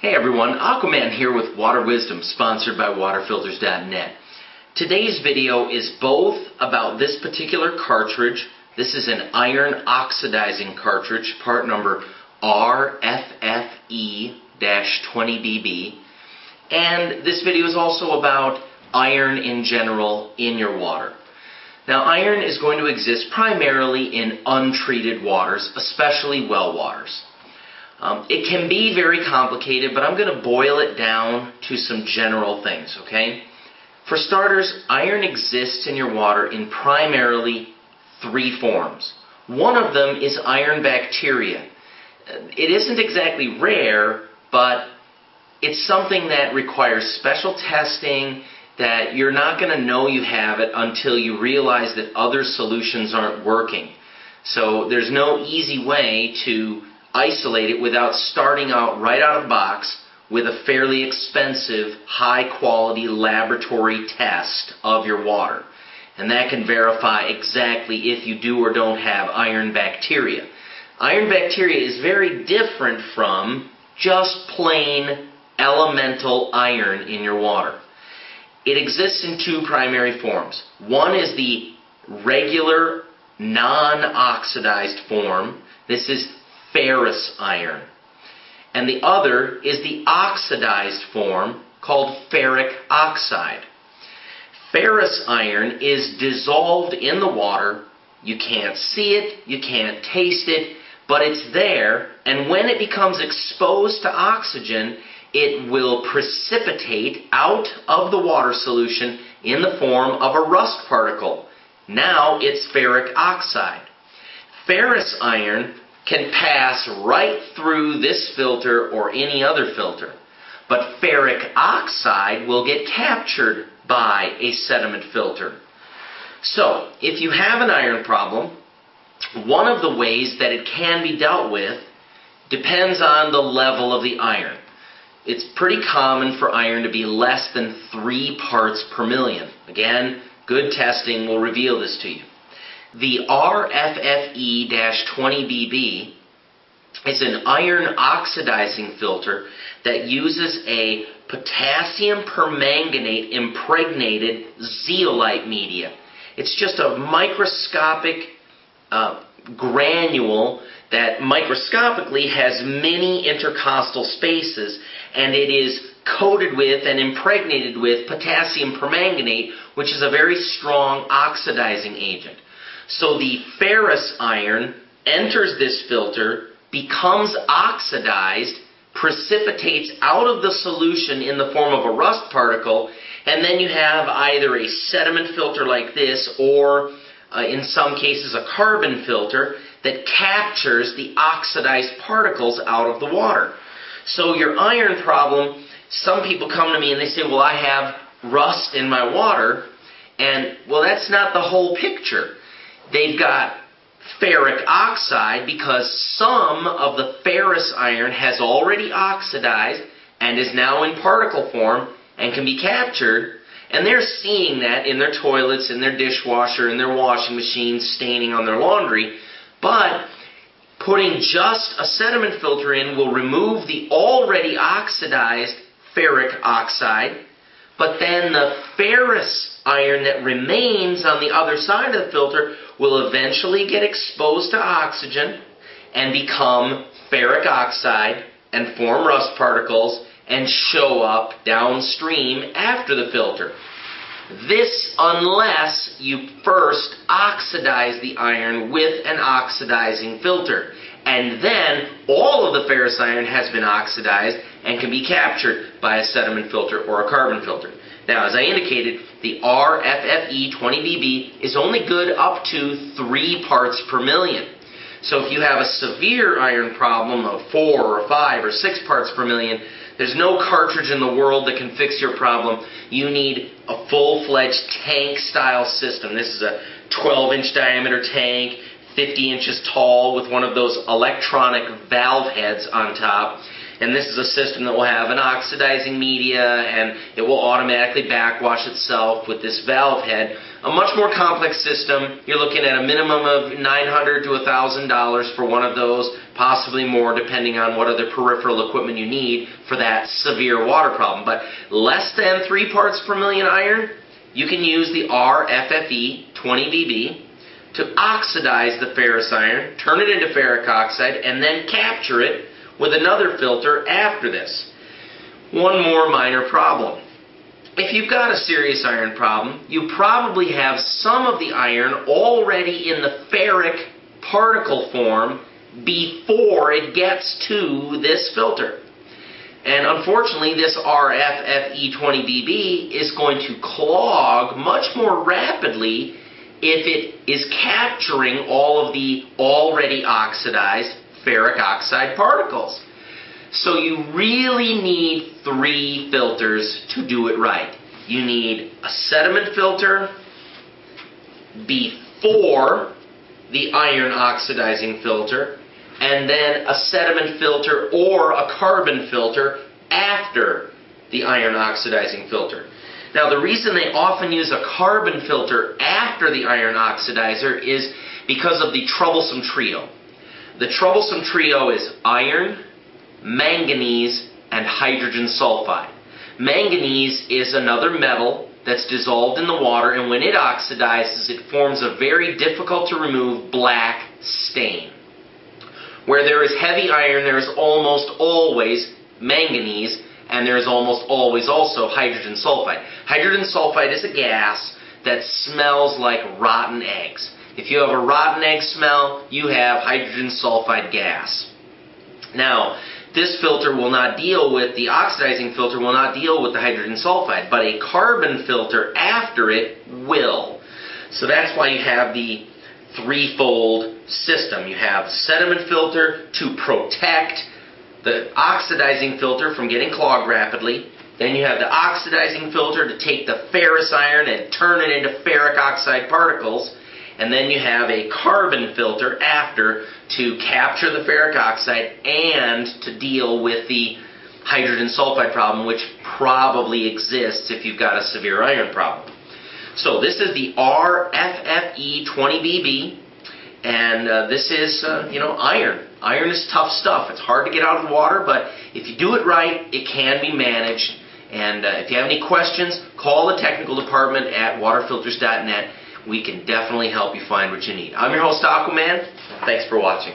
Hey everyone, Aquaman here with Water Wisdom, sponsored by WaterFilters.net. Today's video is both about this particular cartridge. This is an iron oxidizing cartridge, part number RFFE-20BB. And this video is also about iron in general in your water. Now iron is going to exist primarily in untreated waters, especially well waters. Um, it can be very complicated, but I'm going to boil it down to some general things, okay? For starters, iron exists in your water in primarily three forms. One of them is iron bacteria. It isn't exactly rare, but it's something that requires special testing that you're not going to know you have it until you realize that other solutions aren't working. So there's no easy way to isolate it without starting out right out of the box with a fairly expensive, high quality laboratory test of your water. And that can verify exactly if you do or don't have iron bacteria. Iron bacteria is very different from just plain elemental iron in your water. It exists in two primary forms. One is the regular non-oxidized form. This is ferrous iron. And the other is the oxidized form called ferric oxide. Ferrous iron is dissolved in the water. You can't see it, you can't taste it, but it's there, and when it becomes exposed to oxygen, it will precipitate out of the water solution in the form of a rust particle. Now it's ferric oxide. Ferrous iron can pass right through this filter or any other filter. But ferric oxide will get captured by a sediment filter. So, if you have an iron problem, one of the ways that it can be dealt with depends on the level of the iron. It's pretty common for iron to be less than 3 parts per million. Again, good testing will reveal this to you. The RFFE-20BB is an iron oxidizing filter that uses a potassium permanganate impregnated zeolite media. It's just a microscopic uh, granule that microscopically has many intercostal spaces and it is coated with and impregnated with potassium permanganate which is a very strong oxidizing agent. So the ferrous iron enters this filter, becomes oxidized, precipitates out of the solution in the form of a rust particle, and then you have either a sediment filter like this or uh, in some cases a carbon filter that captures the oxidized particles out of the water. So your iron problem, some people come to me and they say, well I have rust in my water, and well that's not the whole picture. They've got ferric oxide because some of the ferrous iron has already oxidized and is now in particle form and can be captured. And they're seeing that in their toilets, in their dishwasher, in their washing machines, staining on their laundry. But putting just a sediment filter in will remove the already oxidized ferric oxide but then the ferrous iron that remains on the other side of the filter will eventually get exposed to oxygen and become ferric oxide and form rust particles and show up downstream after the filter. This unless you first oxidize the iron with an oxidizing filter. And then all of the ferrous iron has been oxidized and can be captured by a sediment filter or a carbon filter. Now, as I indicated, the RFFE20BB is only good up to 3 parts per million. So if you have a severe iron problem of 4 or 5 or 6 parts per million, there's no cartridge in the world that can fix your problem. You need a full-fledged tank-style system. This is a 12-inch diameter tank, 50 inches tall with one of those electronic valve heads on top And this is a system that will have an oxidizing media and it will automatically backwash itself with this valve head. A much more complex system. You're looking at a minimum of $900 to $1,000 for one of those, possibly more depending on what other peripheral equipment you need for that severe water problem. But less than 3 parts per million iron, you can use the RFFE 20BB to oxidize the ferrous iron, turn it into ferric oxide, and then capture it with another filter after this. One more minor problem. If you've got a serious iron problem, you probably have some of the iron already in the ferric particle form before it gets to this filter. And unfortunately, this RFFE20BB is going to clog much more rapidly if it is capturing all of the already oxidized ferric oxide particles. So you really need three filters to do it right. You need a sediment filter before the iron oxidizing filter, and then a sediment filter or a carbon filter after the iron oxidizing filter. Now the reason they often use a carbon filter after the iron oxidizer is because of the troublesome trio. The troublesome trio is iron, manganese, and hydrogen sulfide. Manganese is another metal that's dissolved in the water, and when it oxidizes, it forms a very difficult to remove black stain. Where there is heavy iron, there is almost always manganese, and there is almost always also hydrogen sulfide. Hydrogen sulfide is a gas that smells like rotten eggs. If you have a rotten egg smell, you have hydrogen sulfide gas. Now, this filter will not deal with, the oxidizing filter will not deal with the hydrogen sulfide, but a carbon filter after it will. So that's why you have the threefold system. You have sediment filter to protect the oxidizing filter from getting clogged rapidly. Then you have the oxidizing filter to take the ferrous iron and turn it into ferric oxide particles. And then you have a carbon filter after to capture the ferric oxide and to deal with the hydrogen sulfide problem, which probably exists if you've got a severe iron problem. So this is the RFFE20BB, and uh, this is, uh, you know, iron. Iron is tough stuff. It's hard to get out of the water, but if you do it right, it can be managed. And uh, if you have any questions, call the technical department at waterfilters.net we can definitely help you find what you need. I'm your host, Aquaman. Thanks for watching.